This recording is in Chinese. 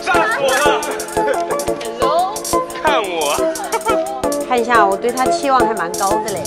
吓死我了，看我。看一下，我对他期望还蛮高的嘞。